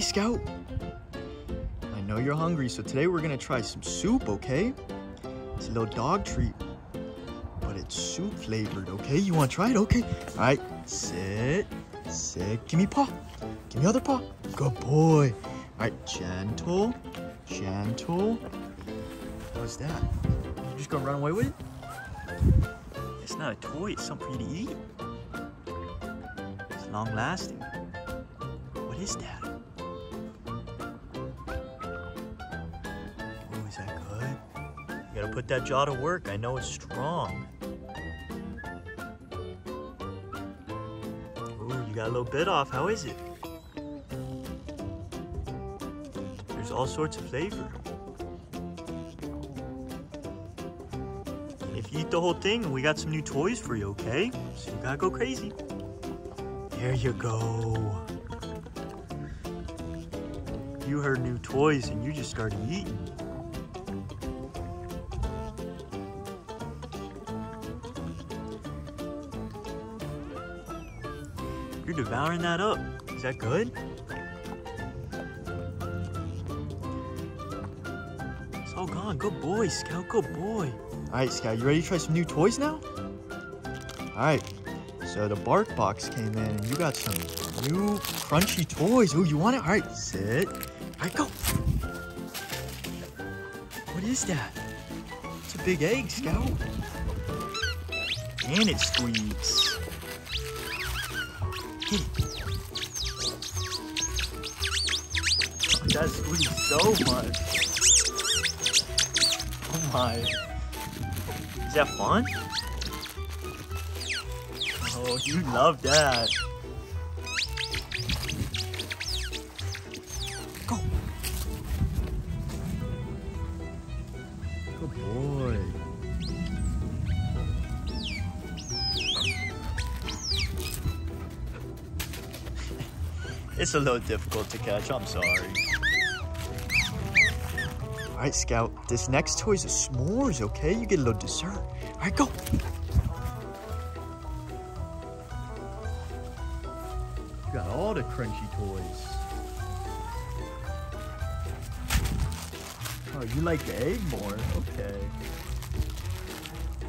Hey, Scout. I know you're hungry, so today we're gonna try some soup, okay? It's a little dog treat, but it's soup flavored, okay? You wanna try it? Okay. All right, sit, sit. Give me paw. Give me other paw. Good boy. All right, gentle, gentle. What's that? You just gonna run away with it? It's not a toy, it's something for you to eat. It's long lasting. What is that? Gotta put that jaw to work. I know it's strong. Ooh, you got a little bit off. How is it? There's all sorts of flavor. And if you eat the whole thing, we got some new toys for you, okay? So you gotta go crazy. There you go. You heard new toys and you just started eating. You're devouring that up. Is that good? It's all gone. Good boy, Scout. Good boy. All right, Scout. You ready to try some new toys now? All right. So the BarkBox came in and you got some new crunchy toys. Oh, you want it? All right, sit. All right, go. What is that? It's a big egg, Scout. And it squeaks. That squeaks so much. Oh my. Is that fun? Oh, you love that. It's a little difficult to catch, I'm sorry. All right, Scout, this next toy is a s'mores, okay? You get a little dessert. All right, go. You got all the crunchy toys. Oh, you like the egg more? Okay.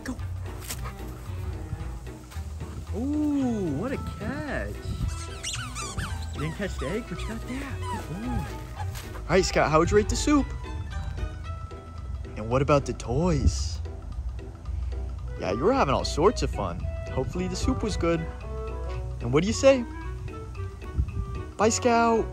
Go. Ooh, what a catch. Didn't catch the egg, but you got that. Boy. All right, Scout, how would you rate the soup? And what about the toys? Yeah, you were having all sorts of fun. Hopefully the soup was good. And what do you say? Bye, Scout.